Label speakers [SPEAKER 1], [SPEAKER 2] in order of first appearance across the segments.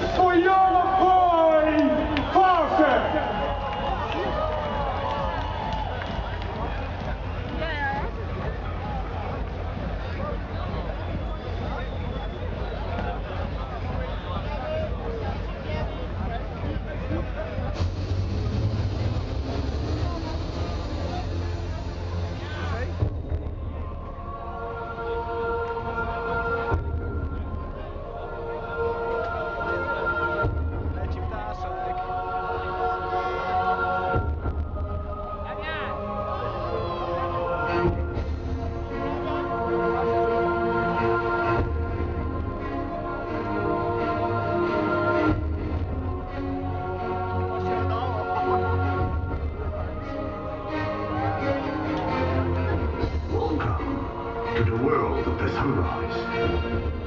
[SPEAKER 1] Toyota
[SPEAKER 2] to
[SPEAKER 3] the world of the sunrise.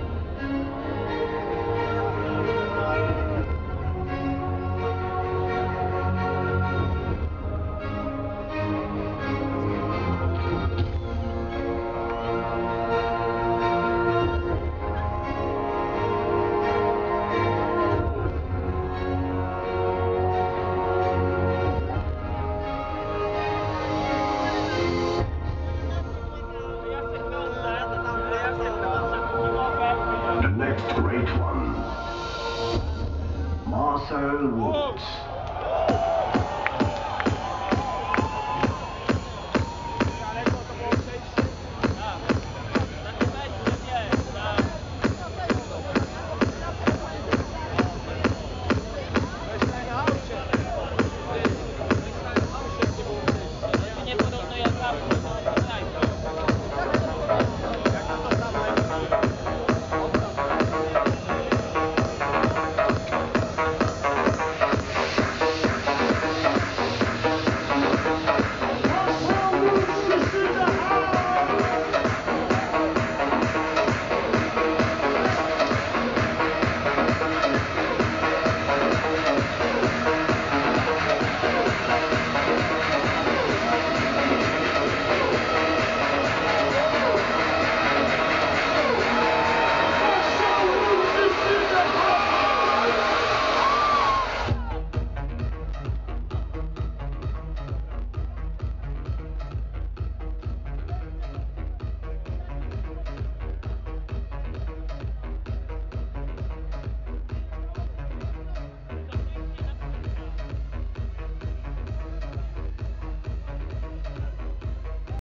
[SPEAKER 3] Select Great One. Marcel Woods.